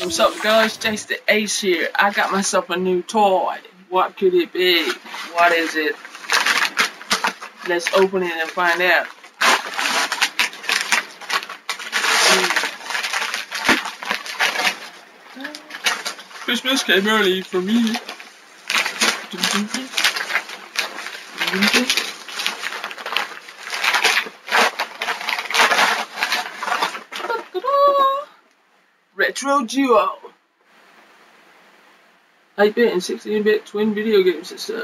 What's up guys, the Ace here. I got myself a new toy. What could it be? What is it? Let's open it and find out. Hmm. Christmas came early for me. Retro Duo. 8-bit and 16-bit twin video game system.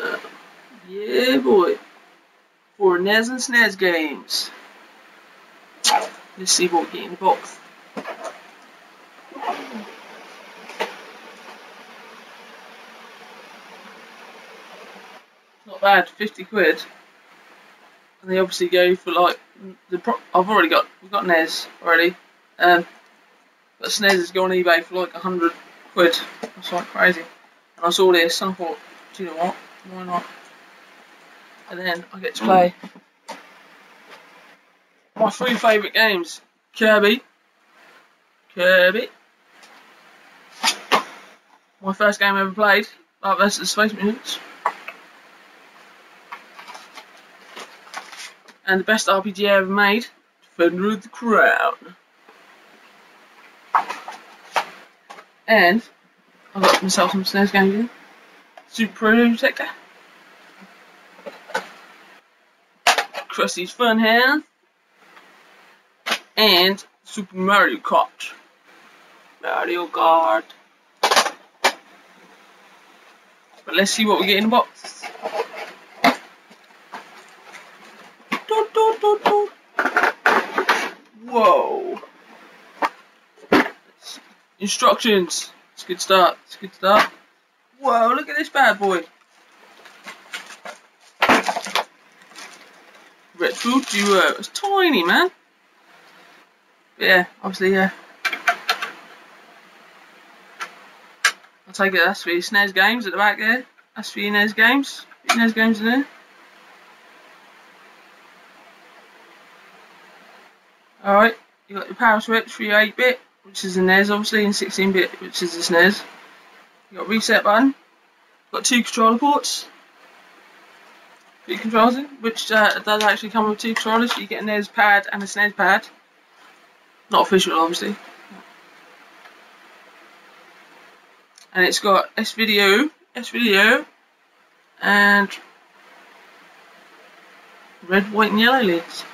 Yeah, boy. For NES and SNES games. Let's see what we get in the box. Not bad, 50 quid. And they obviously go for like the pro I've already got we've got NES already. Um but SNES has gone on eBay for like a hundred quid. That's like crazy. And I saw this and I thought, do you know what? Why not? And then I get to hmm. play my three favourite games. Kirby. Kirby. My first game I ever played. Like versus Space Mutants. And the best RPG I ever made. Defender of the Crown. And I got myself some SNES games in. Super Probotector. Krusty's Funhouse. And Super Mario Kart. Mario Kart. But let's see what we get in the box. Whoa. Instructions. It's a good start. It's a good start. Whoa, look at this bad boy. Red Retro Duo. Uh, it's tiny, man. But yeah, obviously, yeah. I'll take it. That's for your SNES games at the back there. That's for your NES games. Your NES games in there. Alright, you got your power switch for your 8 bit which is the NES obviously, and 16-bit, which is the SNES. You got reset button. Got two controller ports. Two controllers, which uh, does actually come with two controllers. You get a NES pad and a SNES pad. Not official, obviously. And it's got S video, S video, and red, white, and yellow lids.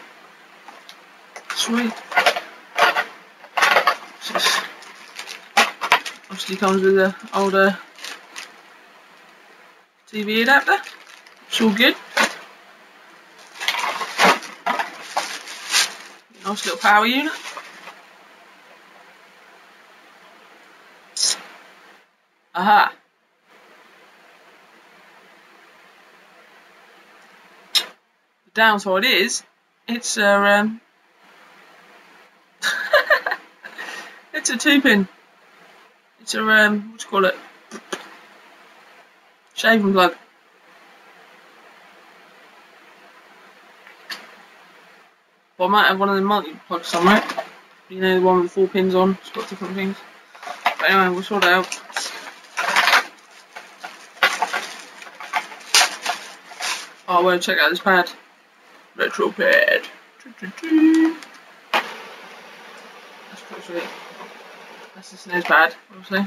Sweet. Obviously comes with a older TV adapter. It's all good. Nice little power unit. Aha. The downside is, it's a um, it's a two pin it's a, um, what do you call it? Shaving plug. But I might have one of the multi plugs somewhere. You know, the one with four pins on. It's got different things. But anyway, we'll sort it out. Oh, to check out this pad. Retro pad. That's pretty sweet. That's the SNES pad, obviously.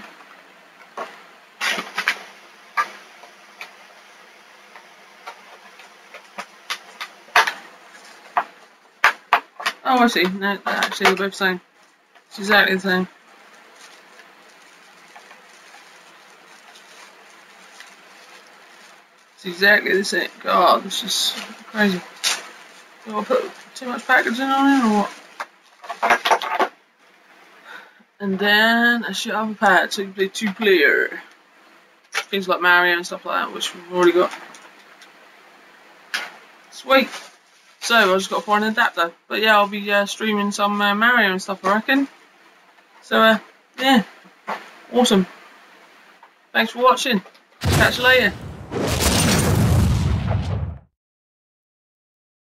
Oh, I see. No, actually, they're both the same. It's exactly the same. It's exactly the same. God, this is crazy. Do I put too much packaging on it or what? And then a shit off a pad so you play two player. Things like Mario and stuff like that, which we've already got. Sweet. So I just got to find an adapter. But yeah, I'll be uh, streaming some uh, Mario and stuff, I reckon. So uh, yeah, awesome. Thanks for watching. Catch you later.